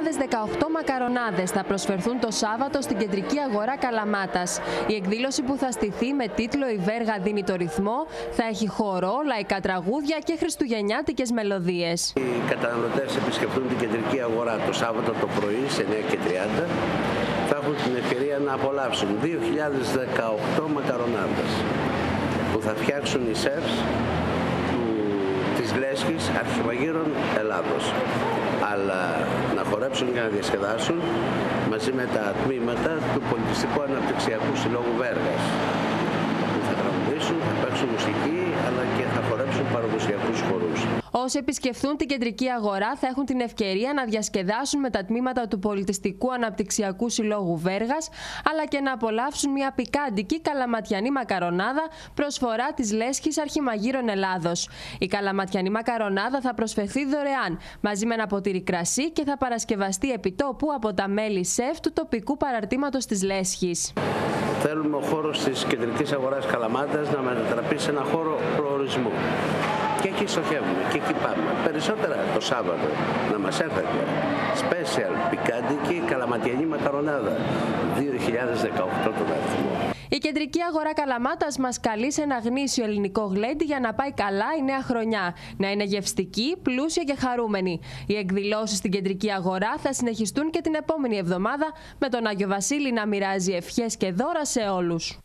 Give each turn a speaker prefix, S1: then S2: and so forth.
S1: 2018 μακαρονάδες θα προσφερθούν το Σάββατο στην κεντρική αγορά Καλαμάτας. Η εκδήλωση που θα στηθεί με τίτλο «Η Βέργα δίνει το ρυθμό» θα έχει χορό, λαϊκά τραγούδια και χριστουγεννιάτικες μελωδίες.
S2: Οι καταναλωτές επισκεφτούν την κεντρική αγορά το Σάββατο το πρωί σε 9.30 θα έχουν την ευκαιρία να απολαύσουν 2018 μακαρονάδες που θα φτιάξουν οι σεφς της Λέσχης Αρχιμαγείρων Ελλάδος αλλά να χορέψουν και να διασκεδάσουν μαζί με τα τμήματα του Πολιτιστικού Αναπτυξιακού Συλλόγου Βέργας που θα τραγουδήσουν, θα παίξουν μουσική αλλά και θα χορέψουν παραδοσιακούς χορούς.
S1: Όσοι επισκεφθούν την κεντρική αγορά θα έχουν την ευκαιρία να διασκεδάσουν με τα τμήματα του Πολιτιστικού Αναπτυξιακού Συλλόγου Βέργας, αλλά και να απολαύσουν μια πικάντικη καλαματιανή μακαρονάδα προσφορά της Λέσχης Αρχιμαγείρων Ελλάδος. Η καλαματιανή μακαρονάδα θα προσφερθεί δωρεάν μαζί με ένα ποτήρι κρασί και θα παρασκευαστεί επιτόπου από τα μέλη σεφ του τοπικού παραρτήματος της Λέσχης.
S2: Θέλουμε ο χώρος της κεντρικής αγοράς Καλαμάτας να μετατραπεί σε ένα χώρο προορισμού. Και εκεί στοχεύουμε και εκεί πάμε. Περισσότερα το Σάββατο να μας έρθετε. Special πικάντικη καλαματιανή μακαρονάδα. 2018 τον αριθμό.
S1: Η κεντρική αγορά Καλαμάτας μας καλεί σε ένα γνήσιο ελληνικό γλέντι για να πάει καλά η νέα χρονιά. Να είναι γευστική, πλούσια και χαρούμενη. Οι εκδηλώσεις στην κεντρική αγορά θα συνεχιστούν και την επόμενη εβδομάδα με τον Άγιο Βασίλη να μοιράζει ευχές και δώρα σε όλους.